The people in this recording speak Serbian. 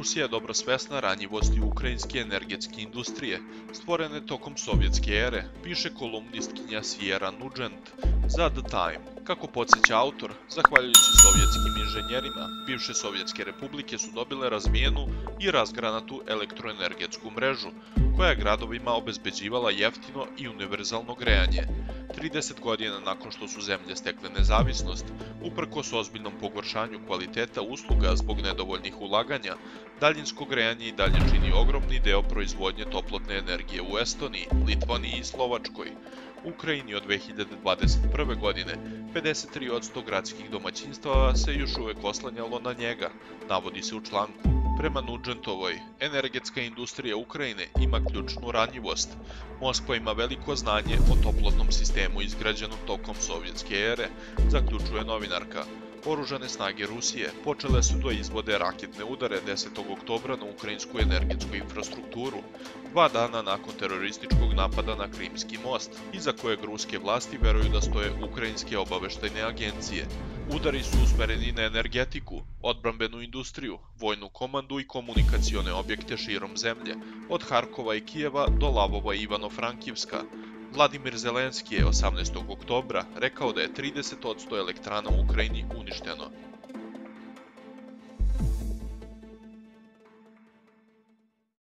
Rusija je dobro svesna ranjivosti ukrajinske energetske industrije, stvorene tokom sovjetske ere, piše kolumnistkinja Sierra Nugent za The Time. Kako podsjeća autor, zahvaljujući sovjetskim inženjerima, bivše Sovjetske republike su dobile razvijenu i razgranatu elektroenergetsku mrežu, koja je gradovima obezbeđivala jeftino i univerzalno grejanje. 30 godina nakon što su zemlje stekle nezavisnost, uprkos ozbiljnom pogoršanju kvaliteta usluga zbog nedovoljnih ulaganja, daljinsko grejanje i dalje čini ogromni deo proizvodnje toplotne energije u Estoniji, Litvaniji i Slovačkoj. Ukrajini od 2021. godine 53% gradskih domaćinstava se još uvek oslanjalo na njega, navodi se u članku. Prema Nudžentovoj, energetska industrija Ukrajine ima ključnu ranjivost. Moskva ima veliko znanje o toplotnom sistemu izgrađenom tokom sovjetske ere, zaključuje novinarka. Oružane snage Rusije počele su da izvode raketne udare 10. oktobra na ukrajinsku energetsku infrastrukturu, dva dana nakon terorističkog napada na Krimski most, iza kojeg ruske vlasti veruju da stoje ukrajinske obaveštajne agencije. Udari su usmereni na energetiku, odbrambenu industriju, vojnu komandu i komunikacione objekte širom zemlje, od Harkova i Kijeva do Lavova i Ivano-Frankivska, Vladimir Zelenski je 18. oktobra rekao da je 30% elektrana u Ukrajini uništeno.